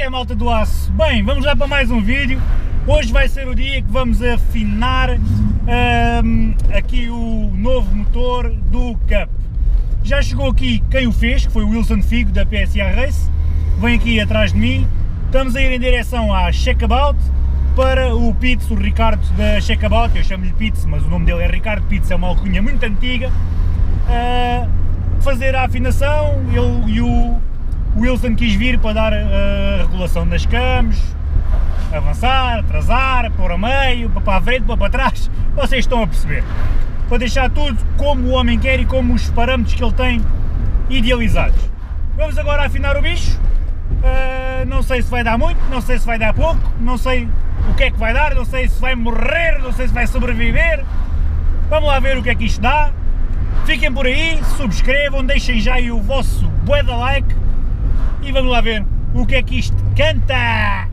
que é malta do aço? Bem, vamos lá para mais um vídeo. Hoje vai ser o dia que vamos afinar um, aqui o novo motor do Cup. Já chegou aqui quem o fez, que foi o Wilson Figo da PSA Race, vem aqui atrás de mim. Estamos a ir em direção à Checkabout para o Pitts, o Ricardo da Checkabout, eu chamo-lhe Pitts, mas o nome dele é Ricardo Pitts, é uma alcunha muito antiga. Uh, fazer a afinação, ele e o Wilson quis vir para dar a regulação das camos, avançar, atrasar, pôr a meio, para a frente, para trás, vocês estão a perceber. Para deixar tudo como o homem quer e como os parâmetros que ele tem idealizados. Vamos agora afinar o bicho, uh, não sei se vai dar muito, não sei se vai dar pouco, não sei o que é que vai dar, não sei se vai morrer, não sei se vai sobreviver. Vamos lá ver o que é que isto dá. Fiquem por aí, subscrevam, deixem já aí o vosso bué like e vamos lá ver o que é que isto canta!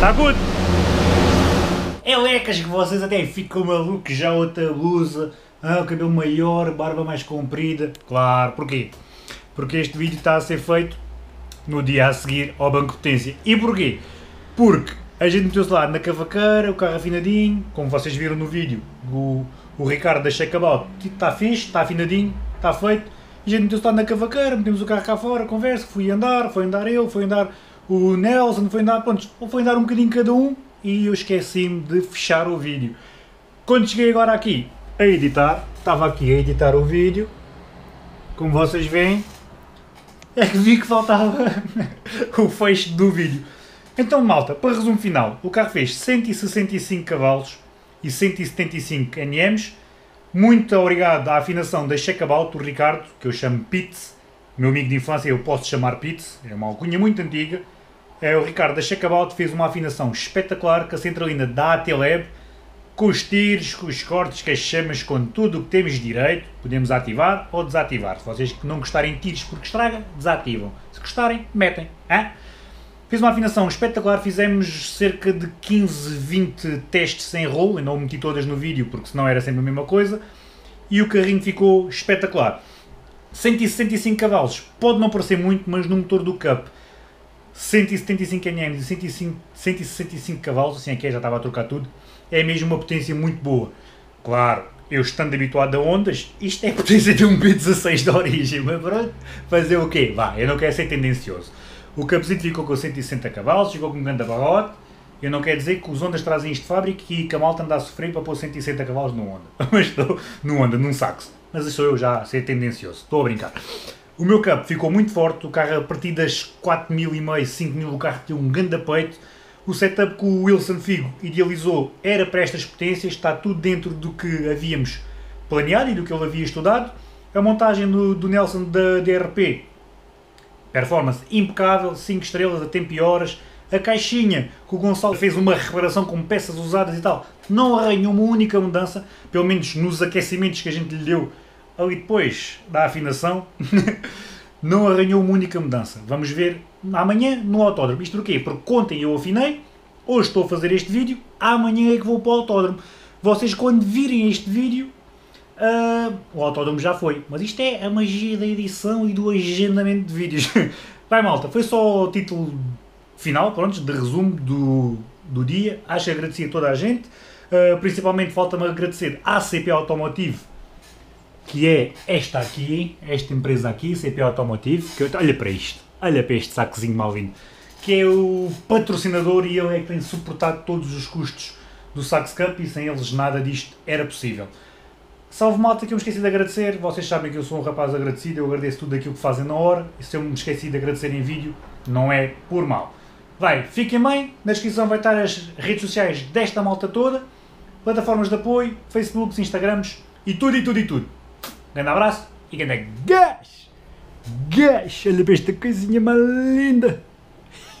Está good! Elecas que vocês até ficam malucos, já outra blusa, ah, o cabelo maior, barba mais comprida. Claro, porquê? Porque este vídeo está a ser feito no dia a seguir ao Banco de Potência. E porquê? Porque a gente meteu-se lá na cavaqueira, o carro afinadinho, como vocês viram no vídeo, o, o Ricardo da Checabout está fixe, está afinadinho, está feito. A gente meteu-se lá na cavaqueira, metemos o carro cá fora, conversa, fui andar, foi andar ele, foi andar o Nelson, foi andar, pronto, foi andar um bocadinho cada um e eu esqueci-me de fechar o vídeo. Quando cheguei agora aqui a editar, estava aqui a editar o vídeo, como vocês veem, é que vi que faltava o fecho do vídeo. Então, malta, para resumo final, o carro fez 165 cavalos e 175 NMs. Muito obrigado à afinação da Checkabout, do Ricardo, que eu chamo Pitts, meu amigo de infância, eu posso chamar Pitts, é uma alcunha muito antiga. É, o Ricardo da Checkabout fez uma afinação espetacular com a centralina da AT-Lab, com os tiros, com os cortes, com as chamas, com tudo o que temos direito, podemos ativar ou desativar. Se vocês que não gostarem de tiros porque estraga, desativam. Se gostarem, metem. Hein? Fiz uma afinação espetacular, fizemos cerca de 15, 20 testes sem rolo, não meti todas no vídeo porque senão era sempre a mesma coisa, e o carrinho ficou espetacular. 165 cavalos, pode não parecer muito, mas no motor do Cup, 175 Nm e 105, 165 cavalos, assim aqui é, já estava a trocar tudo, é mesmo uma potência muito boa. Claro, eu estando habituado a ondas, isto é potência de um B16 de origem, mas pronto, fazer o quê? Vá, eu não quero ser tendencioso. O Capzito ficou com 160 cavalos, ficou com um grande barrote, eu não quero dizer que os Ondas trazem isto de fábrica e que a malta anda a sofrer para pôr 160 cavalos no Honda. Mas estou no Honda, num saxo. Mas isso sou eu já a ser tendencioso. Estou a brincar. O meu Cup ficou muito forte, o carro a partir das 4.500, 5.000 o carro tinha um grande peito. O setup que o Wilson Figo idealizou era para estas potências, está tudo dentro do que havíamos planeado e do que ele havia estudado. A montagem do, do Nelson da DRP, performance impecável, 5 estrelas a tempo e horas. A caixinha que o Gonçalo fez uma reparação com peças usadas e tal, não arranhou uma única mudança, pelo menos nos aquecimentos que a gente lhe deu ali depois da afinação, não arranhou uma única mudança. Vamos ver amanhã no autódromo. Isto porquê? Porque contem eu afinei, hoje estou a fazer este vídeo, amanhã é que vou para o autódromo. Vocês quando virem este vídeo, uh, o autódromo já foi. Mas isto é a magia da edição e do agendamento de vídeos. Vai malta, foi só o título final, pronto, de resumo do, do dia. Acho agradecido a toda a gente. Uh, principalmente falta-me agradecer à CP Automotive que é esta aqui, esta empresa aqui, CP Automotive, que eu, olha para isto, olha para este sacozinho mal vindo, que é o patrocinador e ele é que tem suportado todos os custos do Sax Cup e sem eles nada disto era possível. Salve malta que eu me esqueci de agradecer, vocês sabem que eu sou um rapaz agradecido, eu agradeço tudo aquilo que fazem na hora, e se eu me esqueci de agradecer em vídeo, não é por mal. Vai, fiquem bem, na descrição vai estar as redes sociais desta malta toda, plataformas de apoio, Facebooks, Instagrams e tudo e tudo e tudo. Grande abraço e grande gás! Gás! Olha para esta coisinha mais linda!